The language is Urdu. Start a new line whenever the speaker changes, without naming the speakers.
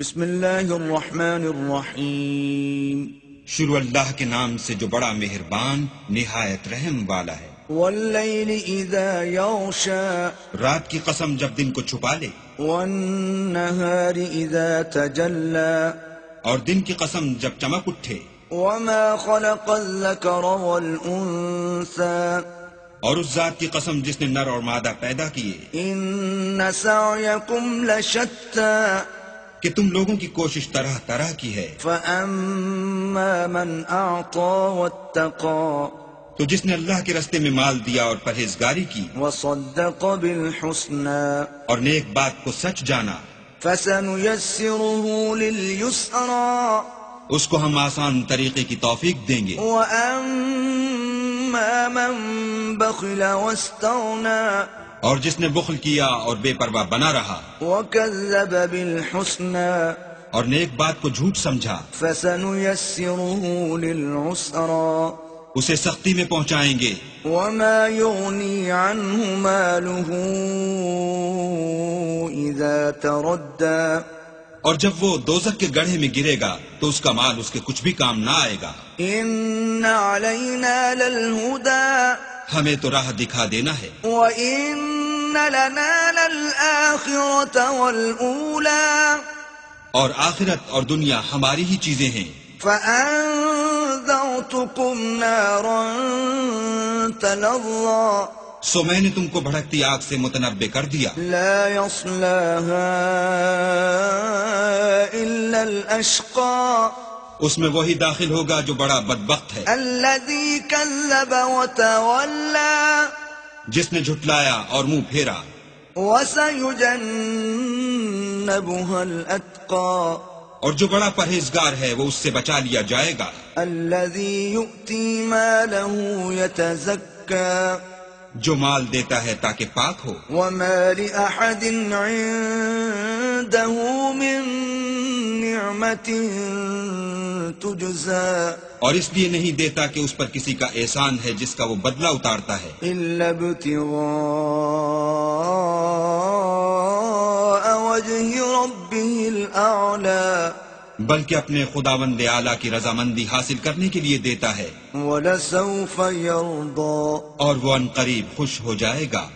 بسم الله الرحمن الرحيم
شروع اللہ کے نام سے جو بڑا مہربان نہایت رحم والا ہے۔
والليل إذا يغشى
رات کی قسم جب دن کو چھپا لے۔
والنهار إذا تجلى
اور دن کی قسم جب چمک اٹھے۔
وما خلق الذكر والأنثى
اور اس ذات کی قسم جس نے نر اور مادہ پیدا کیے۔
إن سعيكم لشتى
کہ تم لوگوں کی کوشش طرح طرح کی ہے۔
فأما من أعطى واتقى۔
تو جس نے اللہ کے رستے میں مال دیا اور پرہیزگاری کی۔
وصدق بالحسنى۔
اور نیک بات کو سچ جانا۔
فسنيسره لليسرى۔
اس کو ہم آسان طریقے کی توفیق دیں گے۔
وأما من بخل واستغنى.
اور جس نے بخل کیا اور بے پرواہ بنا رہا
وكذب بالحسنى.
اور نیک بات کو جھوٹ سمجھا
فسنيسره للعسرى.
اسے سختی میں پہنچائیں گے۔
وما يغني عنه ماله إذا تردى.
اور جب وہ دوزک کے گڑھے میں گرے گا تو اس کا مال اس کے کچھ بھی کام نہ آئے گا۔
إن علينا للهدى
ہمیں تو راہ دکھا دینا ہے۔
وإن لنا للآخرة والأولى۔
اور آخرت اور دنیا ہماری ہی چیزیں ہیں۔
فأنذرتكم نارا تلظى۔
سو میں نے تم کو بھڑکتی آگ سے متنبع کر دیا۔
لا يصلاها إلا الأشقى.
اس میں وہی داخل ہوگا جو بڑا بدبخت ہے۔
الذي كذب وتولى.
جس نے جھٹلایا اور منہ پھیرا۔
وسيجنبها الأتقى.
اور جو بڑا پرہیزگار ہے وہ اس سے بچا لیا جائے گا۔
الذي يؤتي ماله يتزكى.
جو مال دیتا ہے تاکہ پاک ہو۔
وما لأحد عنده من نعمة تجزى۔
اور اس لیے نہیں دیتا کہ اس پر کسی کا احسان ہے جس کا وہ بدلہ اتارتا ہے۔
إلا ابتغاء وجه ربه الأعلى۔
بلکہ اپنے خداوند اعلیٰ کی رضامندی حاصل کرنے کے لیے دیتا ہے۔
ولسوف يرضى
اور وہ ان قریب خوش ہو جائے گا۔